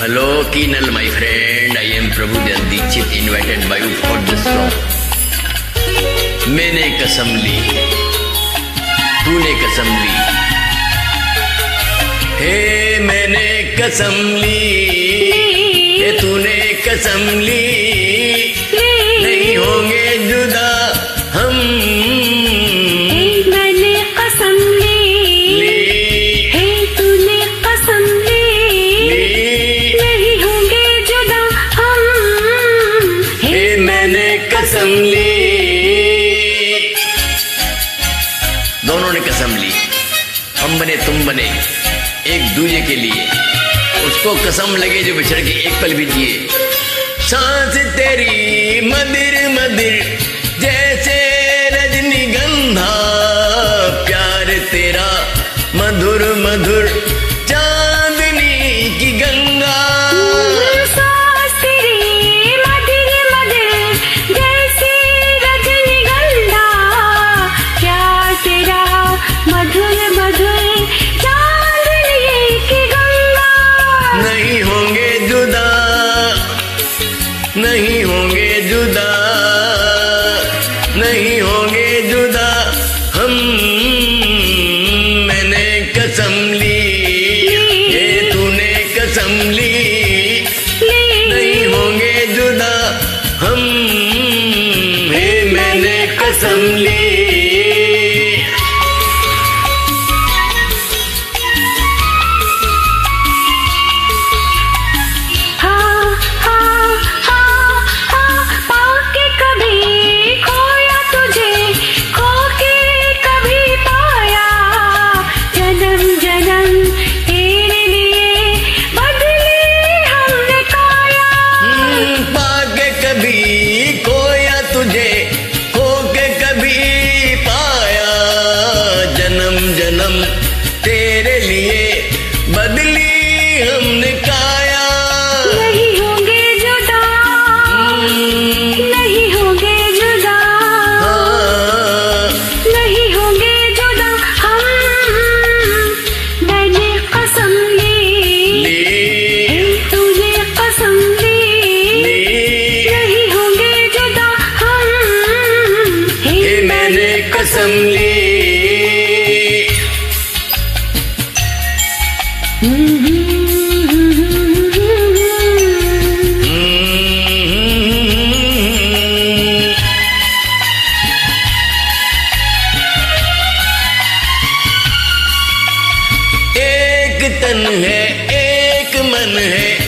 Hello Kinal my friend I am Prabhu Dixit invited by you for this song मैंने कसम ली। तूने कसम ली। हे, मैंने कसम ली। हम बने तुम बने एक दूजे के लिए। उसको कसम लगे जो बिछड़ के एक पल भी जिए सांस तेरी मदिर मदिर, जैसे रजनीगंधा, प्यार तेरा मधुर मधुर। हम हे मैंने कसम ली तेरे लिए तन है एक मन है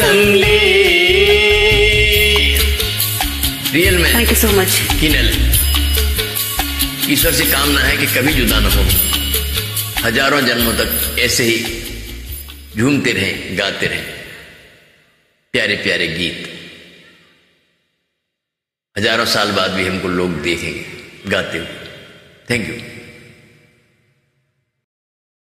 मैंने रियल में thank you so much Kinal Ishwar से कामना है कि कभी जुदा न हो। हज़ारों जन्मों तक ऐसे ही झूमते रहें गाते रहें। प्यारे प्यारे गीत। हज़ारों साल बाद भी हमको लोग देखेंगे गाते हुए। Thank you